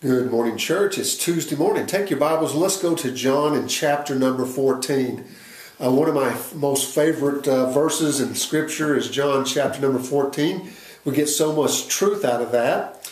Good morning, church. It's Tuesday morning. Take your Bibles let's go to John in chapter number 14. Uh, one of my most favorite uh, verses in Scripture is John chapter number 14. We get so much truth out of that.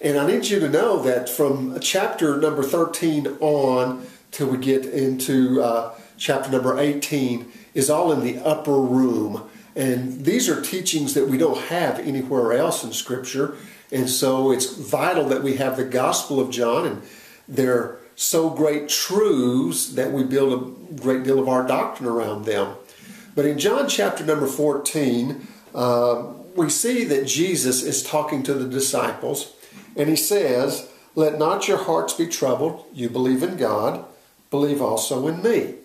And I need you to know that from chapter number 13 on till we get into uh, chapter number 18 is all in the upper room. And these are teachings that we don't have anywhere else in Scripture. And so it's vital that we have the Gospel of John, and they're so great truths that we build a great deal of our doctrine around them. But in John chapter number 14, uh, we see that Jesus is talking to the disciples, and he says, Let not your hearts be troubled. You believe in God, believe also in me.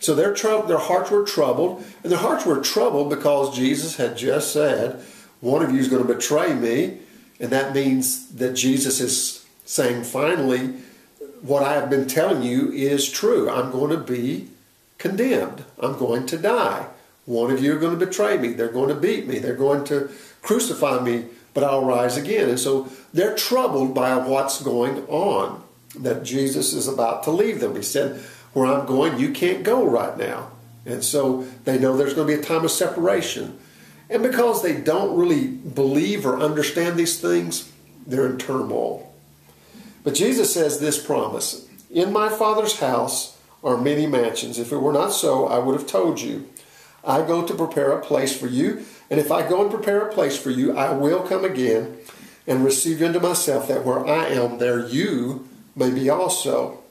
So their, their hearts were troubled, and their hearts were troubled because Jesus had just said, One of you is going to betray me and that means that Jesus is saying, finally, what I have been telling you is true. I'm going to be condemned. I'm going to die. One of you are going to betray me. They're going to beat me. They're going to crucify me, but I'll rise again. And so they're troubled by what's going on, that Jesus is about to leave them. He said, Where I'm going, you can't go right now. And so they know there's going to be a time of separation. And because they don't really believe or understand these things, they're in turmoil. But Jesus says this promise In my Father's house are many mansions. If it were not so, I would have told you. I go to prepare a place for you. And if I go and prepare a place for you, I will come again and receive you unto myself, that where I am, there you may be also.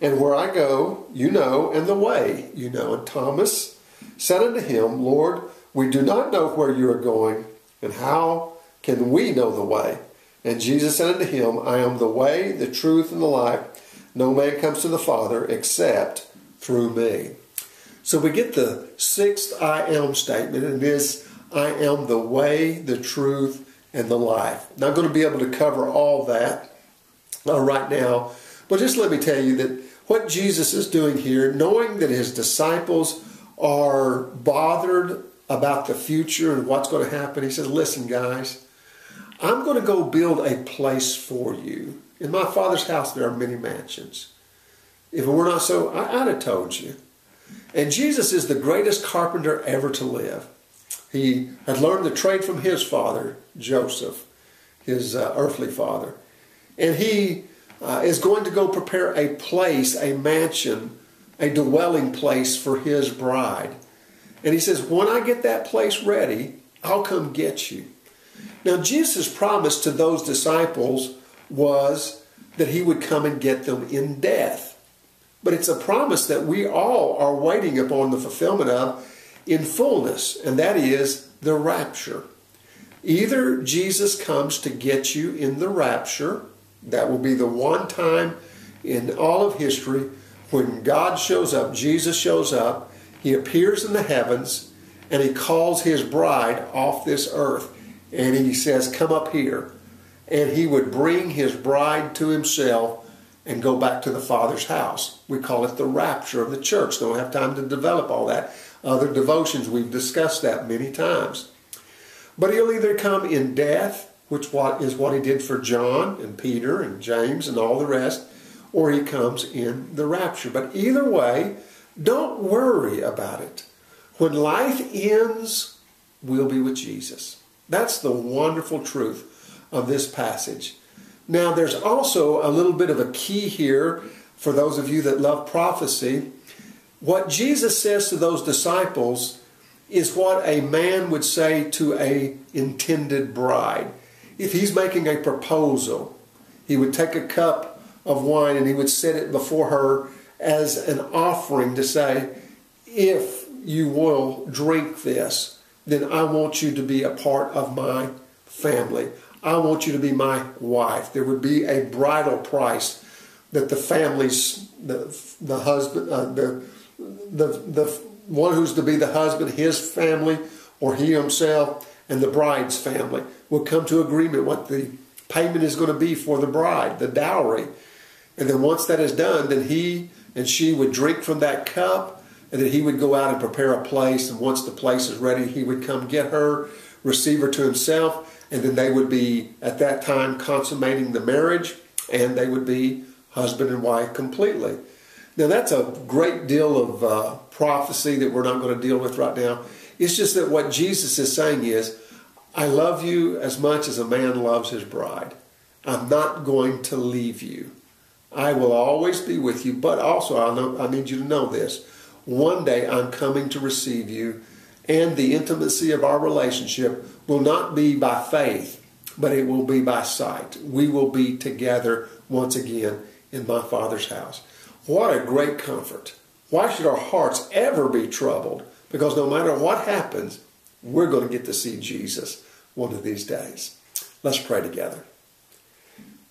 And where I go, you know, and the way you know. And Thomas said unto him, Lord, we do not know where you are going, and how can we know the way? And Jesus said unto him, I am the way, the truth, and the life. No man comes to the Father except through me. So we get the sixth I am statement, and this I am the way, the truth, and the life. Not going to be able to cover all that uh, right now, but just let me tell you that what Jesus is doing here, knowing that his disciples are bothered about the future and what's going to happen. He says, Listen, guys, I'm going to go build a place for you. In my father's house, there are many mansions. If it were not so, I, would have told you. And Jesus is the greatest carpenter ever to live. He had learned the trade from his father, Joseph, his uh, earthly father. And he uh, is going to go prepare a place, a mansion, a dwelling place for his bride. And he says, When I get that place ready, I'll come get you. Now, Jesus' promise to those disciples was that he would come and get them in death. But it's a promise that we all are waiting upon the fulfillment of in fullness, and that is the rapture. Either Jesus comes to get you in the rapture, that will be the one time in all of history when God shows up, Jesus shows up, he appears in the heavens and he calls his bride off this earth and he says, Come up here. And he would bring his bride to himself and go back to the Father's house. We call it the rapture of the church. Don't have time to develop all that. Other devotions, we've discussed that many times. But he'll either come in death, which is what he did for John and Peter and James and all the rest, or he comes in the rapture. But either way, don't worry about it. When life ends, we'll be with Jesus. That's the wonderful truth of this passage. Now, there's also a little bit of a key here for those of you that love prophecy. What Jesus says to those disciples is what a man would say to a intended bride. If he's making a proposal, he would take a cup of wine and he would set it before her as an offering to say, if you will drink this, then I want you to be a part of my family. I want you to be my wife. There would be a bridal price that the families, the, the husband, uh, the, the, the one who's to be the husband, his family, or he himself, and the bride's family will come to agreement what the payment is going to be for the bride, the dowry. And then once that is done, then he and she would drink from that cup, and then he would go out and prepare a place. And once the place is ready, he would come get her, receive her to himself, and then they would be at that time consummating the marriage. and they would be husband and wife completely. Now, that's a great deal of uh, prophecy that we're not going to deal with right now. It's just that what Jesus is saying is, I love you as much as a man loves his bride. I'm not going to leave you. I will always be with you, but also I, know, I need you to know this. One day I'm coming to receive you, and the intimacy of our relationship will not be by faith, but it will be by sight. We will be together once again in my Father's house. What a great comfort. Why should our hearts ever be troubled? Because no matter what happens, we're going to get to see Jesus one of these days. Let's pray together.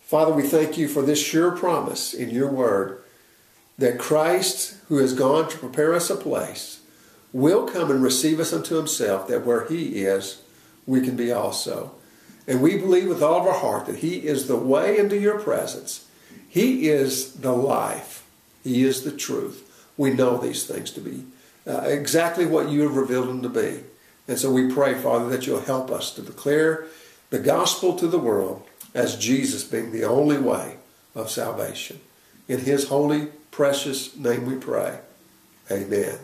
Father, we thank you for this sure promise in your word that Christ, who has gone to prepare us a place, will come and receive us unto himself, that where he is, we can be also. And we believe with all of our heart that he is the way into your presence. He is the life. He is the truth. We know these things to be uh, exactly what you have revealed them to be. And so we pray, Father, that you'll help us to declare the gospel to the world as Jesus being the only way of salvation. In his holy, precious name we pray. Amen.